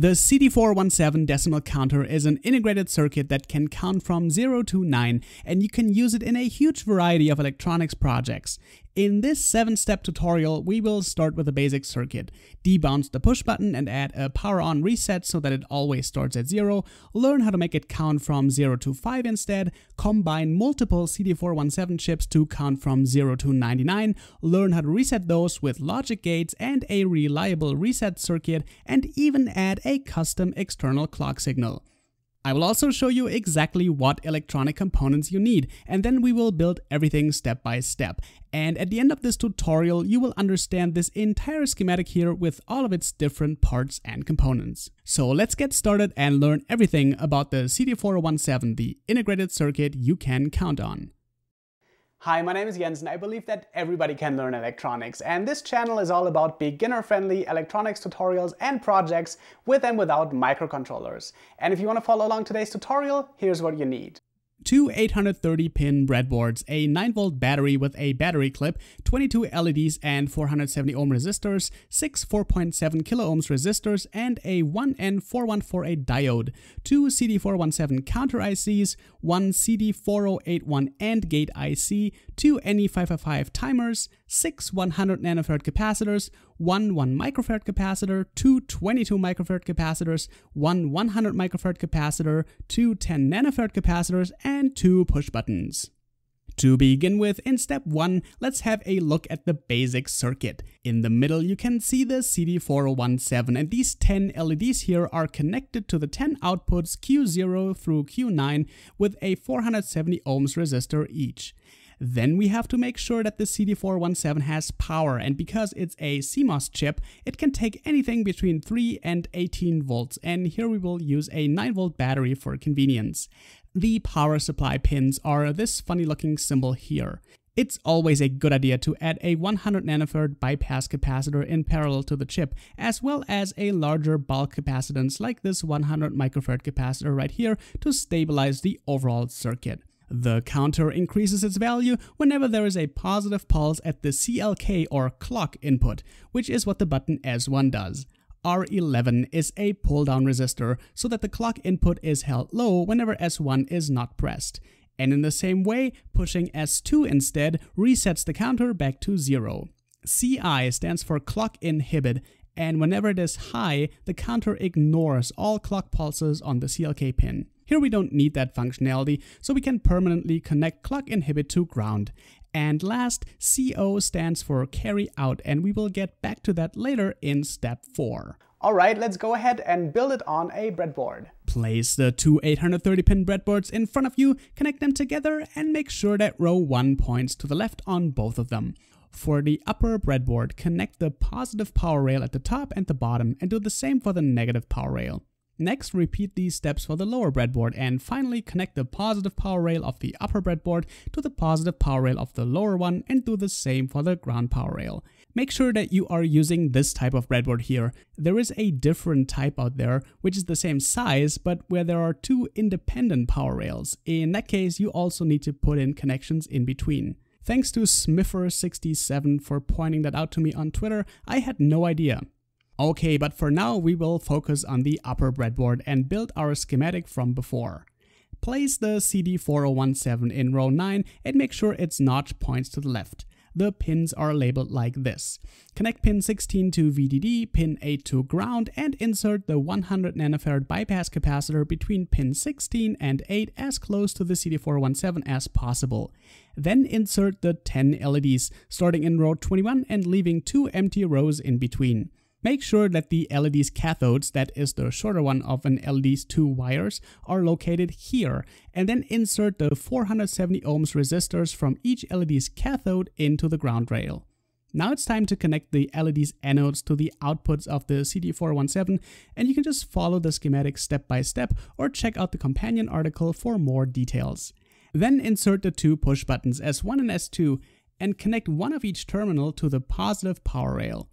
The CD4017 decimal counter is an integrated circuit that can count from 0 to 9 and you can use it in a huge variety of electronics projects. In this 7-step tutorial, we will start with a basic circuit, debounce the push button and add a power on reset so that it always starts at 0, learn how to make it count from 0 to 5 instead, combine multiple CD4017 chips to count from 0 to 99, learn how to reset those with logic gates and a reliable reset circuit, and even add a custom external clock signal. I will also show you exactly what electronic components you need, and then we will build everything step by step. And at the end of this tutorial, you will understand this entire schematic here with all of its different parts and components. So let's get started and learn everything about the CD4017, the integrated circuit you can count on. Hi, my name is Jens and I believe that everybody can learn electronics and this channel is all about beginner-friendly electronics tutorials and projects with and without microcontrollers. And if you want to follow along today's tutorial, here's what you need two 830-pin breadboards, a 9-volt battery with a battery clip, 22 LEDs and 470 ohm resistors, six 4.7 kilo ohms resistors, and a 1N4148 diode, two CD4017 counter ICs, one CD4081 AND gate IC, two NE555 timers, six 100 nanofarad capacitors, one 1 microfarad capacitor, two 22 microfarad capacitors, one 100 microfarad capacitor, two 10 nanofarad capacitors, and two push buttons. To begin with, in step 1, let's have a look at the basic circuit. In the middle you can see the CD4017 and these 10 LEDs here are connected to the 10 outputs Q0 through Q9 with a 470 ohms resistor each. Then we have to make sure that the CD4017 has power and because it's a CMOS chip, it can take anything between 3 and 18 volts and here we will use a 9 volt battery for convenience. The power supply pins are this funny looking symbol here. It's always a good idea to add a 100 nanofarad bypass capacitor in parallel to the chip, as well as a larger bulk capacitance like this 100 microfarad capacitor right here to stabilize the overall circuit. The counter increases its value whenever there is a positive pulse at the CLK or clock input, which is what the button S1 does. R11 is a pull-down resistor so that the clock input is held low whenever S1 is not pressed. And in the same way, pushing S2 instead resets the counter back to zero. CI stands for clock inhibit and whenever it is high, the counter ignores all clock pulses on the CLK pin. Here we don't need that functionality, so we can permanently connect clock inhibit to ground. And last, CO stands for carry out, and we will get back to that later in step 4. Alright, let's go ahead and build it on a breadboard. Place the two 830-pin breadboards in front of you, connect them together, and make sure that row 1 points to the left on both of them. For the upper breadboard, connect the positive power rail at the top and the bottom, and do the same for the negative power rail. Next, repeat these steps for the lower breadboard and finally connect the positive power rail of the upper breadboard to the positive power rail of the lower one and do the same for the ground power rail. Make sure that you are using this type of breadboard here. There is a different type out there, which is the same size, but where there are two independent power rails. In that case, you also need to put in connections in between. Thanks to Smiffer67 for pointing that out to me on Twitter, I had no idea. Okay, but for now we will focus on the upper breadboard and build our schematic from before. Place the CD4017 in row 9 and make sure its notch points to the left. The pins are labeled like this. Connect pin 16 to VDD, pin 8 to ground, and insert the 100 nanofarad bypass capacitor between pin 16 and 8 as close to the CD4017 as possible. Then insert the 10 LEDs, starting in row 21 and leaving two empty rows in between. Make sure that the LED's cathodes, that is the shorter one of an LED's two wires, are located here, and then insert the 470 ohms resistors from each LED's cathode into the ground rail. Now it's time to connect the LED's anodes to the outputs of the CD4017 and you can just follow the schematic step by step or check out the companion article for more details. Then insert the two push buttons S1 and S2 and connect one of each terminal to the positive power rail.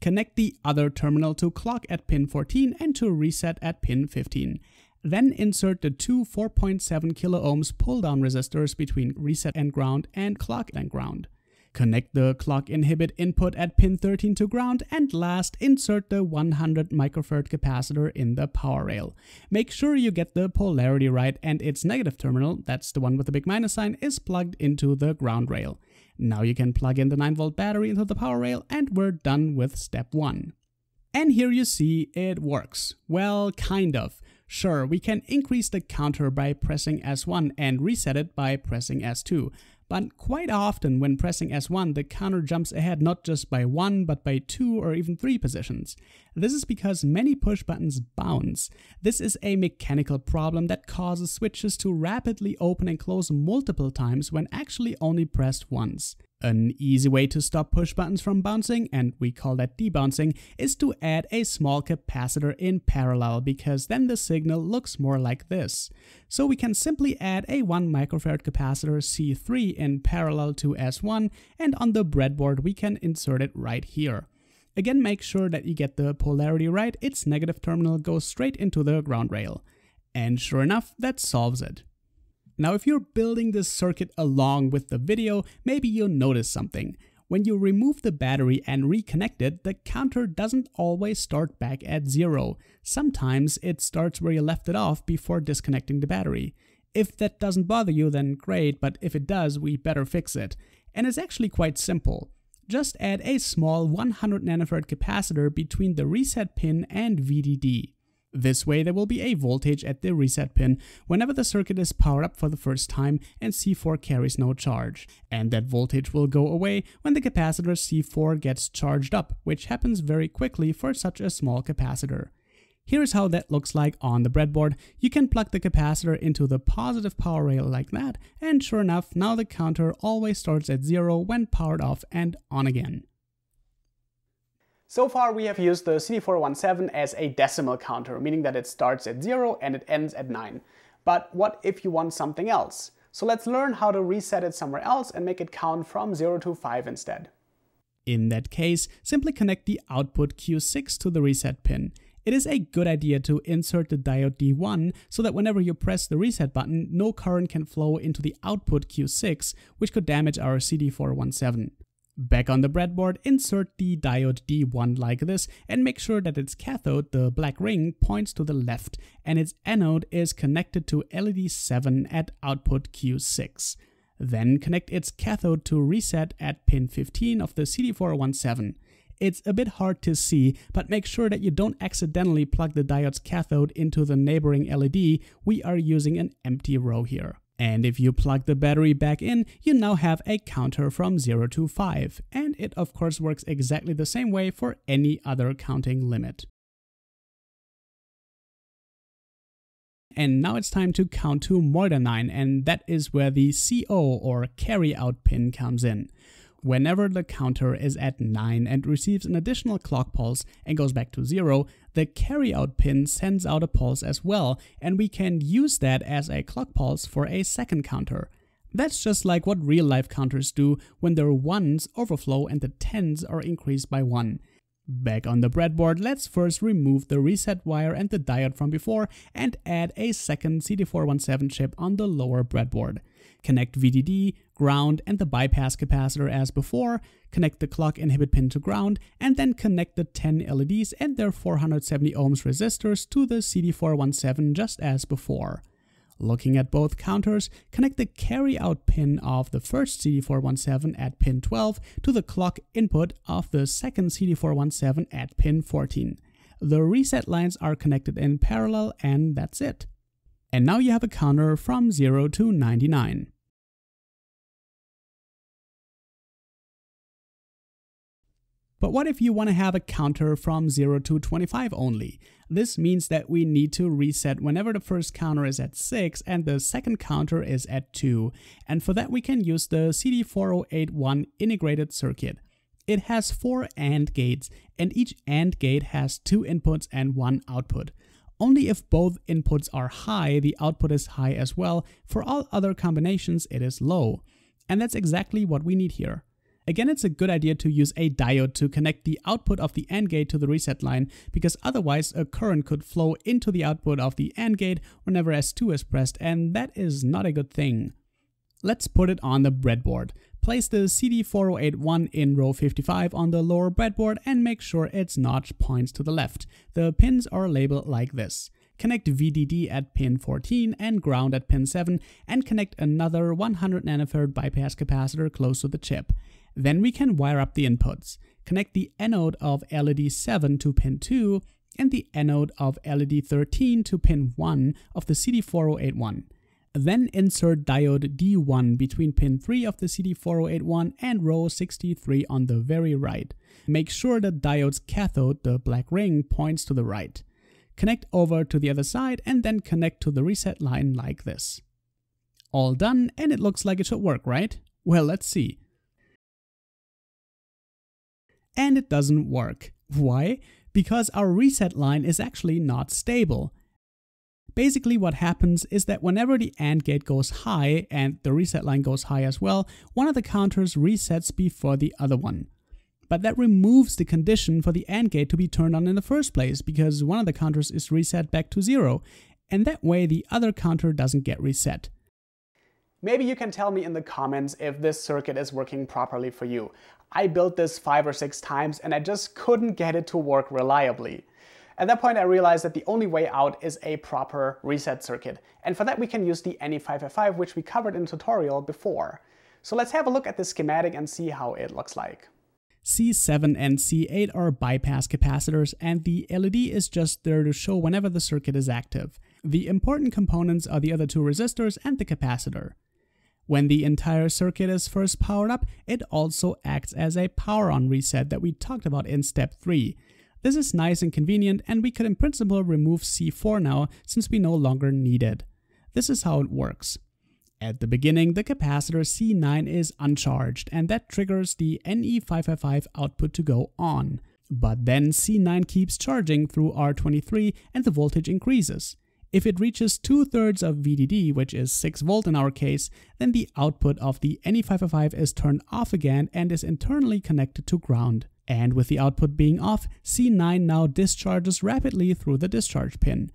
Connect the other terminal to clock at pin 14 and to reset at pin 15. Then insert the two 4.7 kilo ohms pull down resistors between reset and ground and clock and ground. Connect the clock inhibit input at pin 13 to ground and last insert the 100 microfarad capacitor in the power rail. Make sure you get the polarity right and its negative terminal, that's the one with the big minus sign, is plugged into the ground rail. Now you can plug in the 9 volt battery into the power rail and we're done with step 1. And here you see it works. Well, kind of. Sure, we can increase the counter by pressing S1 and reset it by pressing S2, but quite often when pressing S1 the counter jumps ahead not just by 1 but by 2 or even 3 positions. This is because many push buttons bounce. This is a mechanical problem that causes switches to rapidly open and close multiple times when actually only pressed once. An easy way to stop push buttons from bouncing, and we call that debouncing, is to add a small capacitor in parallel because then the signal looks more like this. So we can simply add a 1 microfarad capacitor C3 in parallel to S1 and on the breadboard we can insert it right here. Again make sure that you get the polarity right, its negative terminal goes straight into the ground rail. And sure enough, that solves it. Now if you're building this circuit along with the video, maybe you'll notice something. When you remove the battery and reconnect it, the counter doesn't always start back at zero. Sometimes it starts where you left it off before disconnecting the battery. If that doesn't bother you, then great, but if it does, we better fix it. And it's actually quite simple. Just add a small 100 nanofarad capacitor between the reset pin and VDD. This way there will be a voltage at the reset pin whenever the circuit is powered up for the first time and C4 carries no charge. And that voltage will go away when the capacitor C4 gets charged up, which happens very quickly for such a small capacitor. Here's how that looks like on the breadboard. You can plug the capacitor into the positive power rail like that, and sure enough, now the counter always starts at zero when powered off and on again. So far we have used the CD4017 as a decimal counter, meaning that it starts at 0 and it ends at 9. But what if you want something else? So let's learn how to reset it somewhere else and make it count from 0 to 5 instead. In that case, simply connect the output Q6 to the reset pin. It is a good idea to insert the diode D1 so that whenever you press the reset button, no current can flow into the output Q6, which could damage our CD4017. Back on the breadboard, insert the diode D1 like this and make sure that its cathode, the black ring, points to the left and its anode is connected to LED 7 at output Q6. Then connect its cathode to reset at pin 15 of the CD4017. It's a bit hard to see, but make sure that you don't accidentally plug the diode's cathode into the neighboring LED, we are using an empty row here. And if you plug the battery back in, you now have a counter from 0 to 5. And it of course works exactly the same way for any other counting limit. And now it's time to count to more than 9 and that is where the CO or carry out pin comes in whenever the counter is at 9 and receives an additional clock pulse and goes back to 0, the carryout pin sends out a pulse as well, and we can use that as a clock pulse for a second counter. That's just like what real life counters do when their 1s overflow and the 10s are increased by 1. Back on the breadboard, let's first remove the reset wire and the diode from before and add a second CD4017 chip on the lower breadboard. Connect VDD, ground, and the bypass capacitor as before, connect the clock inhibit pin to ground, and then connect the 10 LEDs and their 470 ohms resistors to the CD4017 just as before. Looking at both counters, connect the carry out pin of the first CD4017 at pin 12 to the clock input of the second CD4017 at pin 14. The reset lines are connected in parallel and that's it. And now you have a counter from 0 to 99. But what if you want to have a counter from 0 to 25 only? This means that we need to reset whenever the first counter is at 6 and the second counter is at 2. And for that we can use the CD4081 integrated circuit. It has four AND gates, and each AND gate has two inputs and one output. Only if both inputs are high, the output is high as well. For all other combinations, it is low. And that's exactly what we need here. Again, it's a good idea to use a diode to connect the output of the AND gate to the reset line, because otherwise a current could flow into the output of the AND gate whenever S2 is pressed, and that is not a good thing. Let's put it on the breadboard. Place the CD4081 in row 55 on the lower breadboard and make sure its notch points to the left. The pins are labeled like this. Connect VDD at pin 14 and ground at pin 7 and connect another 100 nanofarad bypass capacitor close to the chip. Then we can wire up the inputs. Connect the anode of LED 7 to pin 2 and the anode of LED 13 to pin 1 of the CD4081. Then insert diode D1 between pin 3 of the CD4081 and row 63 on the very right. Make sure the diode's cathode, the black ring, points to the right. Connect over to the other side and then connect to the reset line like this. All done and it looks like it should work, right? Well, let's see. And it doesn't work. Why? Because our reset line is actually not stable. Basically what happens is that whenever the AND gate goes high and the reset line goes high as well, one of the counters resets before the other one. But that removes the condition for the AND gate to be turned on in the first place because one of the counters is reset back to zero, and that way the other counter doesn't get reset. Maybe you can tell me in the comments if this circuit is working properly for you. I built this five or six times and I just couldn't get it to work reliably. At that point I realized that the only way out is a proper reset circuit. And for that we can use the NE555 which we covered in tutorial before. So let's have a look at the schematic and see how it looks like. C7 and C8 are bypass capacitors and the LED is just there to show whenever the circuit is active. The important components are the other two resistors and the capacitor. When the entire circuit is first powered up, it also acts as a power on reset that we talked about in step 3. This is nice and convenient and we could in principle remove C4 now since we no longer need it. This is how it works. At the beginning, the capacitor C9 is uncharged and that triggers the NE555 output to go on. But then C9 keeps charging through R23 and the voltage increases. If it reaches two-thirds of VDD, which is 6 volt in our case, then the output of the NE555 is turned off again and is internally connected to ground. And with the output being off, C9 now discharges rapidly through the discharge pin.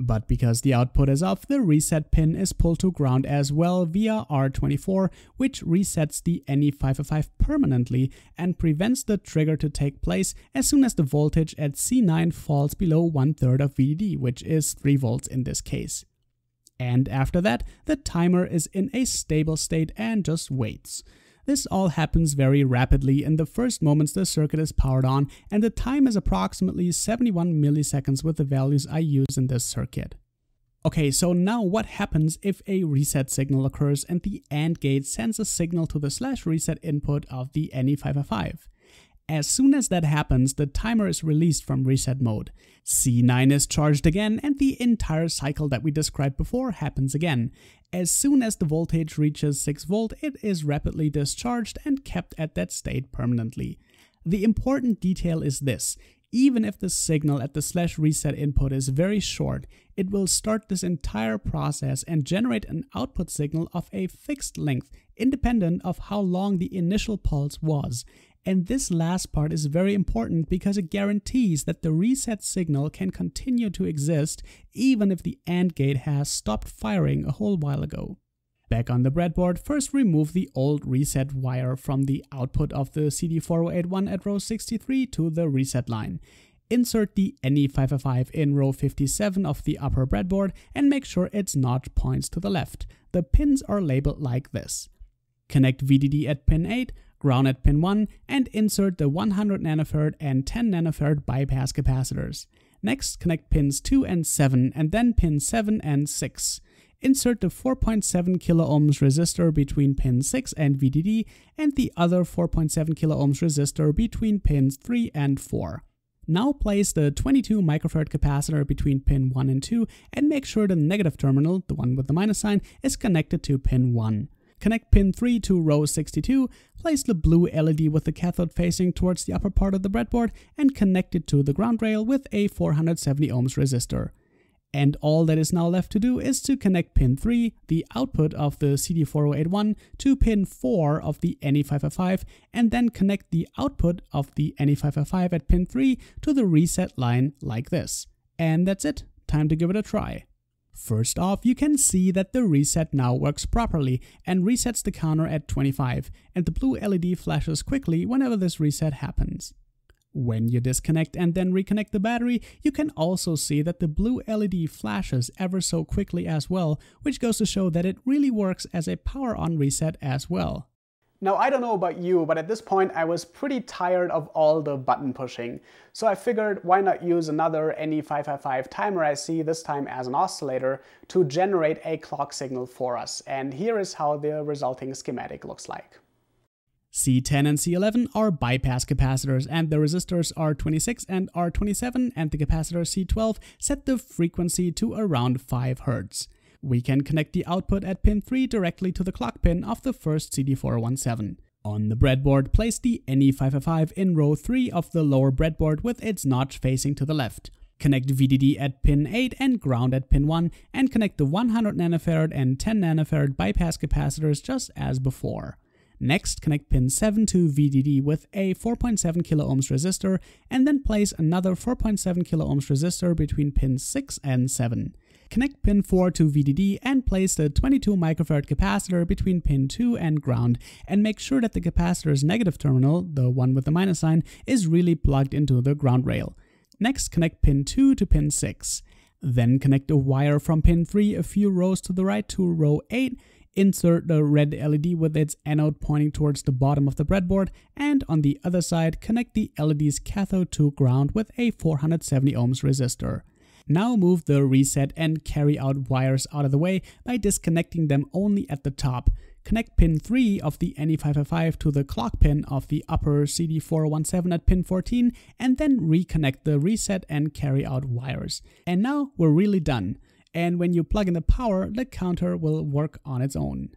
But because the output is off, the reset pin is pulled to ground as well via R24, which resets the NE555 permanently and prevents the trigger to take place as soon as the voltage at C9 falls below one third of VDD, which is 3 volts in this case. And after that, the timer is in a stable state and just waits. This all happens very rapidly in the first moments the circuit is powered on and the time is approximately 71 milliseconds with the values I use in this circuit. Okay, so now what happens if a reset signal occurs and the AND gate sends a signal to the slash reset input of the NE555? As soon as that happens, the timer is released from reset mode. C9 is charged again and the entire cycle that we described before happens again. As soon as the voltage reaches 6 volt, it is rapidly discharged and kept at that state permanently. The important detail is this. Even if the signal at the slash reset input is very short, it will start this entire process and generate an output signal of a fixed length, independent of how long the initial pulse was. And this last part is very important because it guarantees that the reset signal can continue to exist even if the AND gate has stopped firing a whole while ago. Back on the breadboard, first remove the old reset wire from the output of the CD4081 at row 63 to the reset line. Insert the NE555 in row 57 of the upper breadboard and make sure its notch points to the left. The pins are labeled like this. Connect VDD at pin 8, ground at pin 1, and insert the 100 nanofarad and 10 nanofarad bypass capacitors. Next, connect pins 2 and 7, and then pin 7 and 6. Insert the 4.7 kiloohms resistor between pin 6 and VDD, and the other 4.7 kiloohms resistor between pins 3 and 4. Now place the 22 microfarad capacitor between pin 1 and 2 and make sure the negative terminal, the one with the minus sign, is connected to pin 1. Connect pin 3 to row 62, place the blue LED with the cathode facing towards the upper part of the breadboard and connect it to the ground rail with a 470 ohms resistor. And all that is now left to do is to connect pin 3, the output of the CD4081, to pin 4 of the NE555 and then connect the output of the NE555 at pin 3 to the reset line like this. And that's it, time to give it a try. First off, you can see that the reset now works properly and resets the counter at 25, and the blue LED flashes quickly whenever this reset happens. When you disconnect and then reconnect the battery, you can also see that the blue LED flashes ever so quickly as well, which goes to show that it really works as a power on reset as well. Now, I don't know about you, but at this point I was pretty tired of all the button pushing. So I figured why not use another NE555 timer IC, this time as an oscillator, to generate a clock signal for us. And here is how the resulting schematic looks like. C10 and C11 are bypass capacitors and the resistors R26 and R27 and the capacitor C12 set the frequency to around 5 Hz. We can connect the output at pin 3 directly to the clock pin of the first CD4017. On the breadboard, place the NE555 in row 3 of the lower breadboard with its notch facing to the left. Connect VDD at pin 8 and ground at pin 1 and connect the 100 nanofarad and 10 nanofarad bypass capacitors just as before. Next, connect pin 7 to VDD with a 4.7 kilo ohms resistor and then place another 4.7 kilo ohms resistor between pins 6 and 7. Connect pin 4 to VDD and place the 22 microfarad capacitor between pin 2 and ground and make sure that the capacitor's negative terminal, the one with the minus sign, is really plugged into the ground rail. Next, connect pin 2 to pin 6. Then connect a wire from pin 3 a few rows to the right to row 8 Insert the red LED with its anode pointing towards the bottom of the breadboard and on the other side connect the LED's cathode to ground with a 470 ohms resistor. Now move the reset and carry out wires out of the way by disconnecting them only at the top. Connect pin 3 of the NE555 to the clock pin of the upper CD4017 at pin 14 and then reconnect the reset and carry out wires. And now we're really done and when you plug in the power, the counter will work on its own.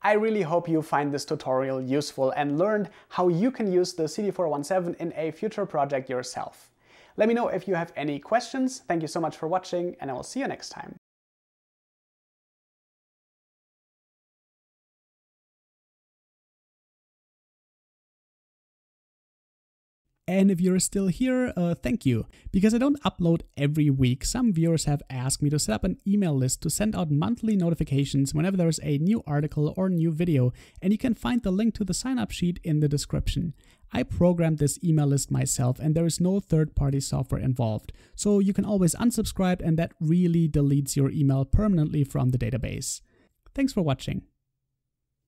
I really hope you find this tutorial useful and learned how you can use the CD4017 in a future project yourself. Let me know if you have any questions. Thank you so much for watching and I will see you next time. And if you're still here, uh, thank you. Because I don't upload every week, some viewers have asked me to set up an email list to send out monthly notifications whenever there's a new article or new video, and you can find the link to the sign up sheet in the description. I programmed this email list myself and there is no third party software involved, so you can always unsubscribe and that really deletes your email permanently from the database. Thanks for watching.